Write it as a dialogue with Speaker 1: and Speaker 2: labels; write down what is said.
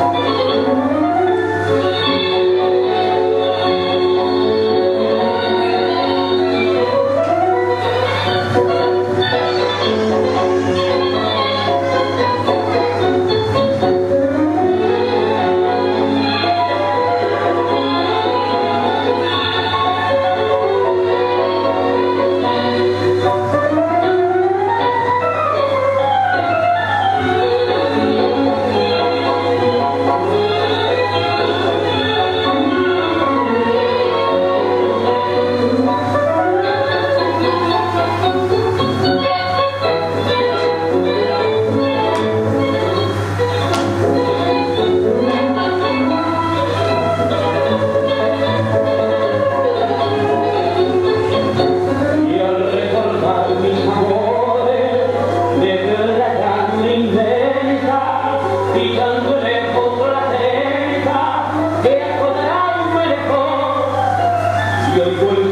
Speaker 1: Thank you.
Speaker 2: eu